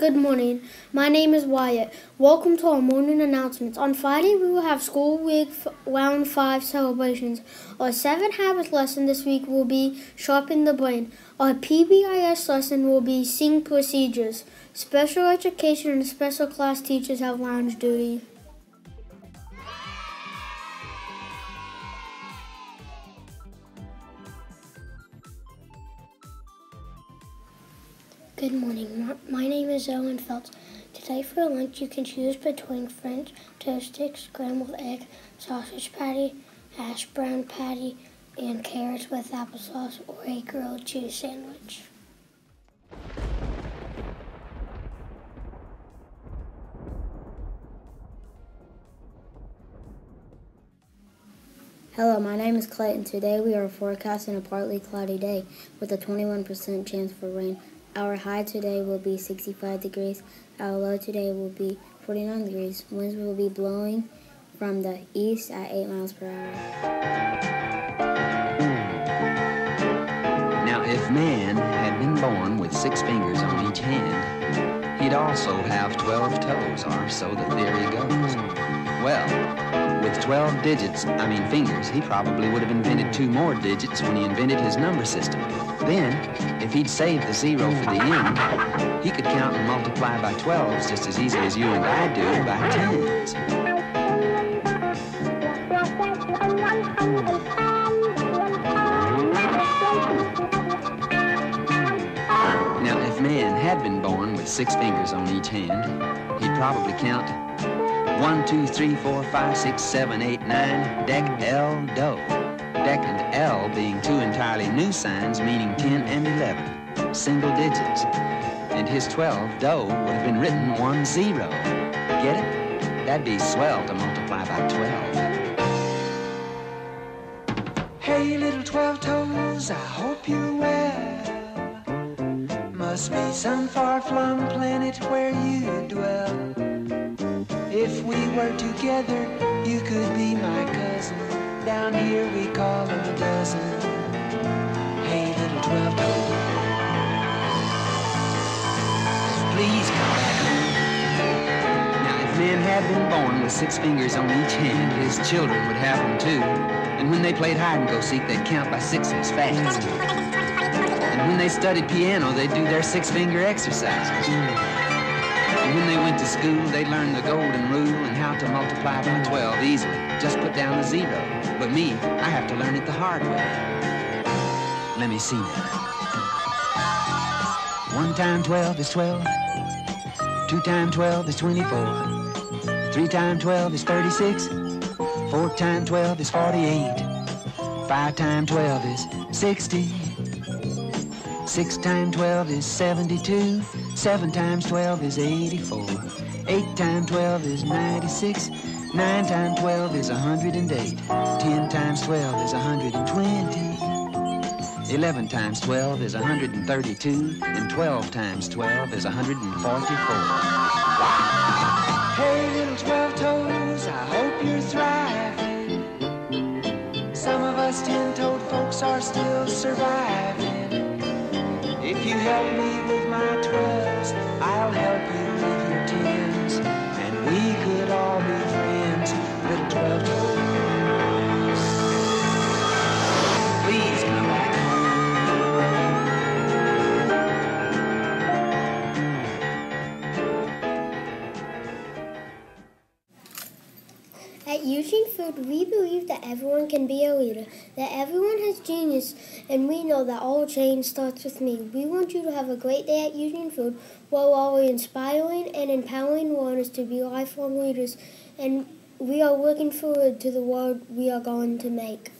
Good morning. My name is Wyatt. Welcome to our morning announcements. On Friday, we will have School Week Round 5 celebrations. Our 7 Habits lesson this week will be Sharpen the Brain. Our PBIS lesson will be Sing Procedures. Special education and special class teachers have lounge duty. Good morning. My name is Owen Phelps. Today for lunch you can choose between French toast sticks, scrambled egg, sausage patty, hash brown patty, and carrots with applesauce or a grilled cheese sandwich. Hello, my name is Clayton. Today we are forecasting a partly cloudy day with a 21% chance for rain. Our high today will be 65 degrees. Our low today will be 49 degrees. Winds will be blowing from the east at 8 miles per hour. Now, if man had been born with six fingers on each hand, he'd also have 12 toes, or so the theory goes. Well, with 12 digits, I mean fingers, he probably would have invented two more digits when he invented his number system. Then, if he'd saved the zero for the end, he could count and multiply by 12s just as easy as you and I do by tens. Now, if man had been born with six fingers on each hand, he'd probably count one, two, three, four, five, six, seven, eight, nine, deck, L, do. Deck and L being two entirely new signs meaning 10 and 11, single digits. And his 12, do, would have been written 1, 0. Get it? That'd be swell to multiply by 12. Hey, little 12 toes, I hope you're well. Must be some far-flung planet where you dwell. Were together, you could be my cousin. Down here we call them a dozen. Hey, little twelve toes. Please come back home. Now, if man had been born with six fingers on each hand, his children would have them too. And when they played hide and go seek, they'd count by sixes fast. And when they studied piano, they'd do their six finger exercises. And when they went to school, they learned the golden rule and how to multiply by 12 easily. Just put down a zero. But me, I have to learn it the hard way. Let me see now. One time 12 is 12. Two times 12 is 24. Three times 12 is 36. Four times 12 is 48. Five times 12 is 60. Six times 12 is 72. Seven times 12 is 84. Eight times 12 is 96. Nine times 12 is 108. Ten times 12 is 120. Eleven times 12 is 132. And 12 times 12 is 144. Hey, little 12 toes, I hope you're thriving. Some of us 10-toed folks are still surviving. If you help me with my twelves, I'll help you At Eugene Field, we believe that everyone can be a leader, that everyone has genius, and we know that all change starts with me. We want you to have a great day at Eugene Field while we're inspiring and empowering learners to be lifelong leaders, and we are looking forward to the world we are going to make.